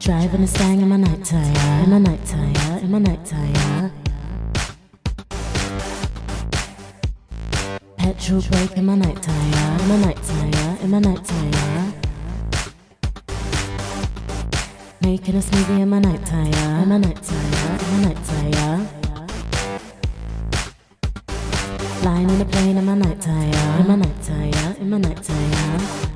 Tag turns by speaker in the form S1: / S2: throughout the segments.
S1: Driving a stang in my Nightire, in my Nightire, in my Nightire. Petrol brake in my Nightire, in my Nightire, in my Nightire. Making a smoothie in my Nightire, in my Nightire, in my Nightire. Flying in a plane in my Nightire, in my Nightire, in my Nightire.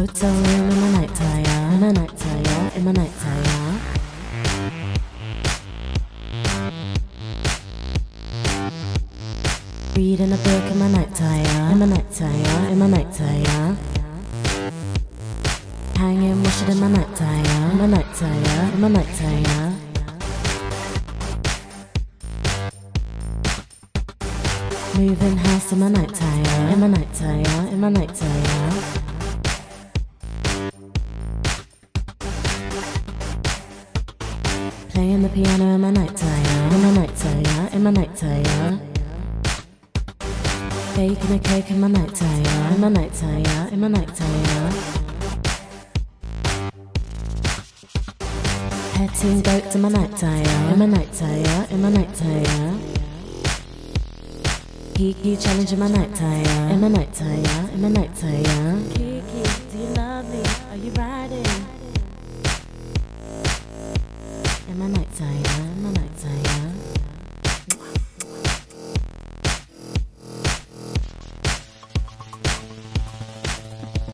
S1: Hotel room in my Nightire, in my Nightire, in my Nightire. Reading a book in my Nightire, in my Nightire, in my Nightire. Hanging, washing in my Nightire, in my Nightire, in my Nightire. Moving house in my Nightire, in my Nightire, in my Nightire. Playing the piano in my Nightire, in my Nightire, in my Nightire. Baking a cake in my Nightire, in my Nightire, in my Nightire. Petting goats in my Nightire, in my Nightire, in my Nightire. Kiki challenge in my Nightire, in my Nightire, in my Nightire.